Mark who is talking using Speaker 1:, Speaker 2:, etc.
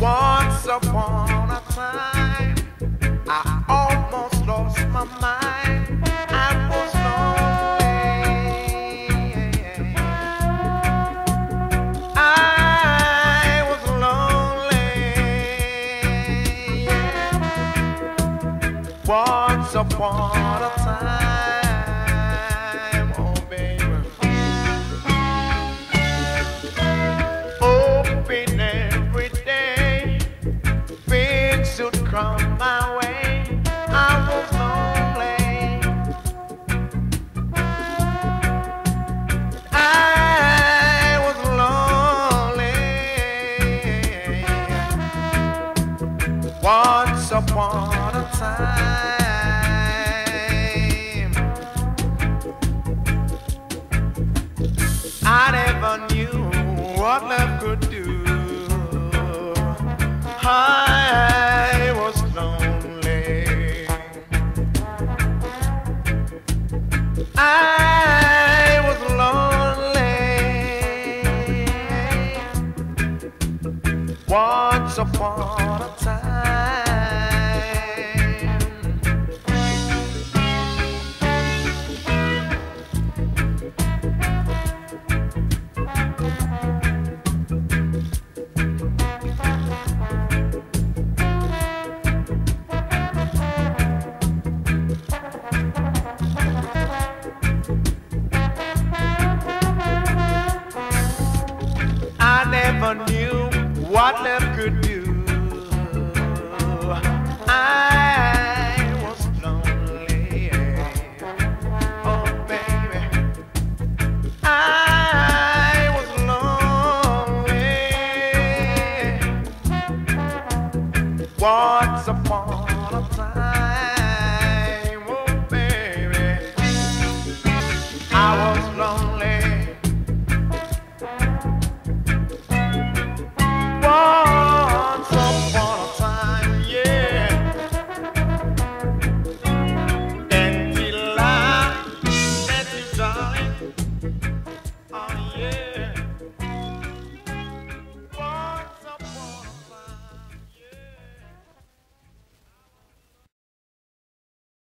Speaker 1: Once upon a time. Once upon a time, oh baby. Hoping every day, things would come my way. I was lonely. I was lonely. Once upon a time. never knew what love could do. I was lonely. I was lonely. Once upon a time. never knew what love could do. I was lonely, oh baby. I was lonely. Once upon a time, oh baby, I was lonely. Oh, yeah.